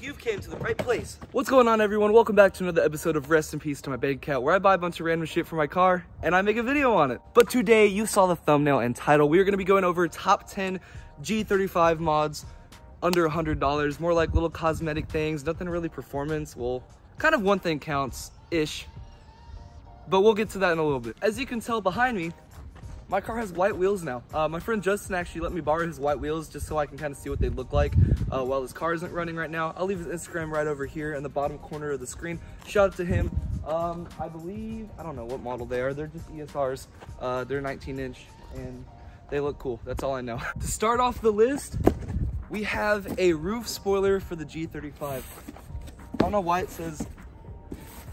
you've came to the right place. What's going on everyone? Welcome back to another episode of Rest in Peace to my Big Cat where I buy a bunch of random shit for my car and I make a video on it. But today you saw the thumbnail and title. We are gonna be going over top 10 G35 mods under $100. More like little cosmetic things, nothing really performance. Well, kind of one thing counts ish. But we'll get to that in a little bit. As you can tell behind me, my car has white wheels now. Uh, my friend Justin actually let me borrow his white wheels just so I can kind of see what they look like uh, while his car isn't running right now. I'll leave his Instagram right over here in the bottom corner of the screen. Shout out to him. Um, I believe, I don't know what model they are. They're just ESRs. Uh, they're 19 inch and they look cool. That's all I know. to start off the list, we have a roof spoiler for the G35. I don't know why it says,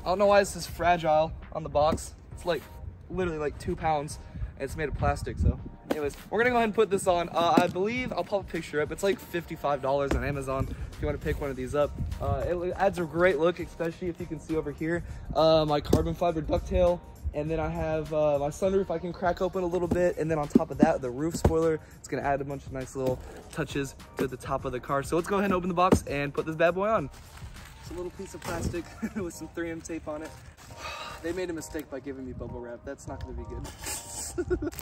I don't know why it says fragile on the box. It's like literally like two pounds. It's made of plastic, so anyways, we're gonna go ahead and put this on. Uh, I believe I'll pop a picture up. It's like $55 on Amazon if you want to pick one of these up. Uh, it adds a great look, especially if you can see over here uh, my carbon fiber ducktail. And then I have uh, my sunroof I can crack open a little bit. And then on top of that, the roof spoiler. It's gonna add a bunch of nice little touches to the top of the car. So let's go ahead and open the box and put this bad boy on. It's a little piece of plastic with some 3M tape on it. They made a mistake by giving me bubble wrap. That's not gonna be good.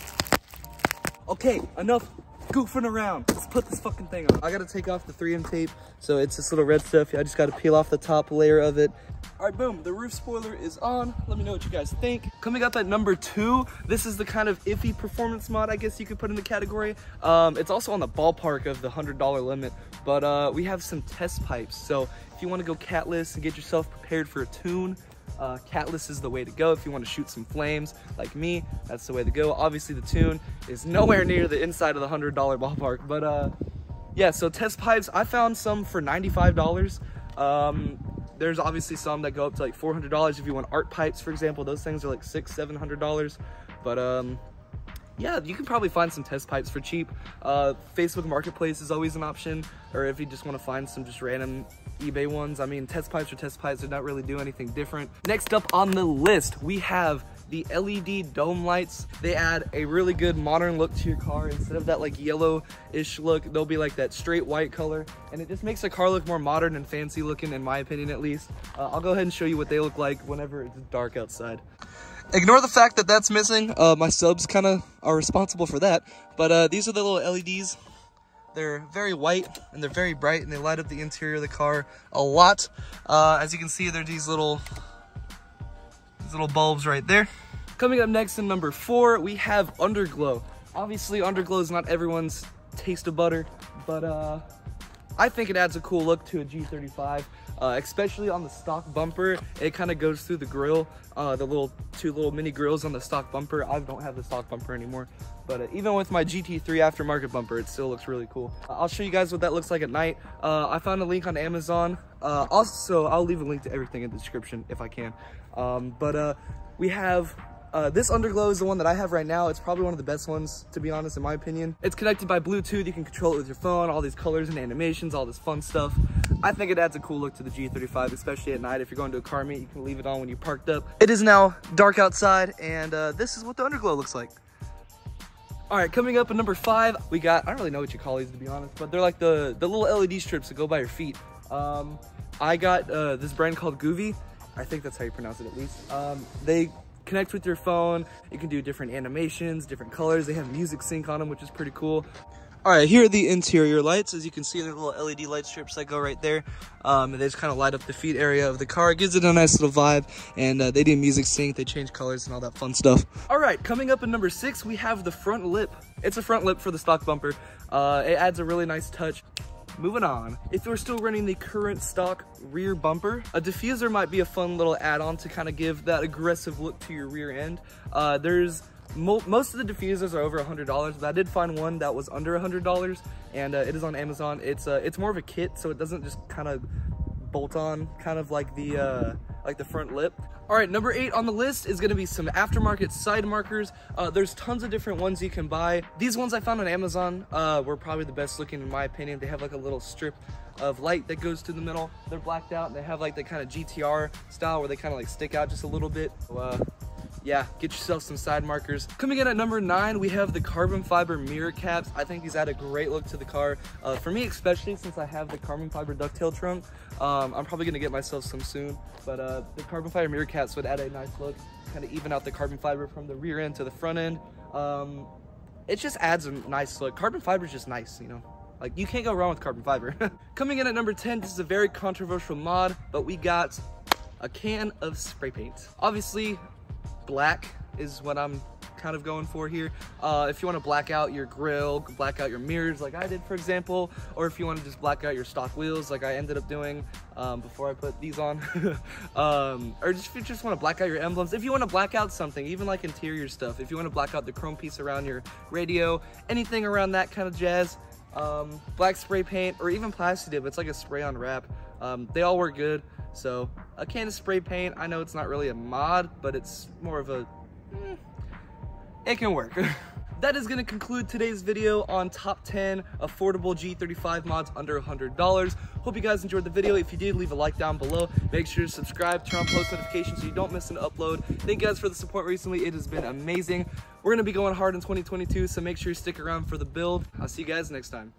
okay, enough goofing around. Let's put this fucking thing on. I gotta take off the 3M tape. So it's this little red stuff. I just gotta peel off the top layer of it. All right, boom, the roof spoiler is on. Let me know what you guys think. Coming up at number two, this is the kind of iffy performance mod I guess you could put in the category. Um, it's also on the ballpark of the $100 limit, but uh, we have some test pipes. So if you wanna go catless and get yourself prepared for a tune, uh, catless is the way to go if you want to shoot some flames like me. That's the way to go. Obviously, the tune is nowhere near the inside of the $100 ballpark. But uh, yeah, so test pipes, I found some for $95. Um, there's obviously some that go up to like $400 if you want art pipes, for example. Those things are like six, $700. But um, yeah, you can probably find some test pipes for cheap. Uh, Facebook Marketplace is always an option, or if you just want to find some just random eBay ones. I mean, test pipes are test pipes. They're not really do anything different. Next up on the list, we have the LED dome lights. They add a really good modern look to your car. Instead of that like yellow-ish look, they'll be like that straight white color. And it just makes the car look more modern and fancy looking, in my opinion at least. Uh, I'll go ahead and show you what they look like whenever it's dark outside. Ignore the fact that that's missing. Uh, my subs kind of are responsible for that. But uh, these are the little LEDs. They're very white and they're very bright and they light up the interior of the car a lot. Uh, as you can see, they're these little, these little bulbs right there. Coming up next in number four, we have Underglow. Obviously, Underglow is not everyone's taste of butter, but uh, I think it adds a cool look to a G35 uh, especially on the stock bumper. It kind of goes through the grill, uh, the little two little mini grills on the stock bumper. I don't have the stock bumper anymore, but uh, even with my GT3 aftermarket bumper, it still looks really cool. I'll show you guys what that looks like at night. Uh, I found a link on Amazon. Uh, also, I'll leave a link to everything in the description if I can. Um, but uh, we have uh, this underglow is the one that I have right now. It's probably one of the best ones, to be honest, in my opinion. It's connected by Bluetooth. You can control it with your phone, all these colors and animations, all this fun stuff. I think it adds a cool look to the G35, especially at night. If you're going to a car meet, you can leave it on when you're parked up. It is now dark outside, and uh, this is what the underglow looks like. All right, coming up at number five, we got, I don't really know what you call these to be honest, but they're like the, the little LED strips that go by your feet. Um, I got uh, this brand called Goovy. I think that's how you pronounce it at least. Um, they connect with your phone. You can do different animations, different colors. They have music sync on them, which is pretty cool. All right, here are the interior lights. As you can see, the little LED light strips that go right there. Um, they just kind of light up the feet area of the car. It gives it a nice little vibe. And uh, they do music sync, they change colors and all that fun stuff. All right, coming up at number six, we have the front lip. It's a front lip for the stock bumper. Uh, it adds a really nice touch. Moving on, if you're still running the current stock rear bumper, a diffuser might be a fun little add-on to kind of give that aggressive look to your rear end. Uh, there's Mo most of the diffusers are over a $100, but I did find one that was under a $100, and uh, it is on Amazon. It's uh, it's more of a kit, so it doesn't just kind of bolt on, kind of like the uh, like the front lip. All right, number eight on the list is gonna be some aftermarket side markers. Uh, there's tons of different ones you can buy. These ones I found on Amazon uh, were probably the best looking in my opinion. They have like a little strip of light that goes to the middle. They're blacked out and they have like the kind of GTR style where they kind of like stick out just a little bit. So, uh, yeah, get yourself some side markers. Coming in at number nine, we have the carbon fiber mirror caps. I think these add a great look to the car. Uh, for me, especially since I have the carbon fiber ducktail trunk, um, I'm probably gonna get myself some soon, but uh, the carbon fiber mirror caps would add a nice look, kind of even out the carbon fiber from the rear end to the front end. Um, it just adds a nice look. Carbon fiber is just nice, you know? Like, you can't go wrong with carbon fiber. Coming in at number 10, this is a very controversial mod, but we got a can of spray paint. Obviously, black is what I'm kind of going for here. Uh, if you want to black out your grill, black out your mirrors like I did, for example, or if you want to just black out your stock wheels like I ended up doing um, before I put these on, um, or just if you just want to black out your emblems, if you want to black out something, even like interior stuff, if you want to black out the chrome piece around your radio, anything around that kind of jazz, um, black spray paint, or even plastic dip, it's like a spray on wrap. Um, they all work good. So a can of spray paint, I know it's not really a mod, but it's more of a, eh, it can work. that is gonna conclude today's video on top 10 affordable G35 mods under $100. Hope you guys enjoyed the video. If you did, leave a like down below. Make sure to subscribe, turn on post notifications so you don't miss an upload. Thank you guys for the support recently. It has been amazing. We're gonna be going hard in 2022, so make sure you stick around for the build. I'll see you guys next time.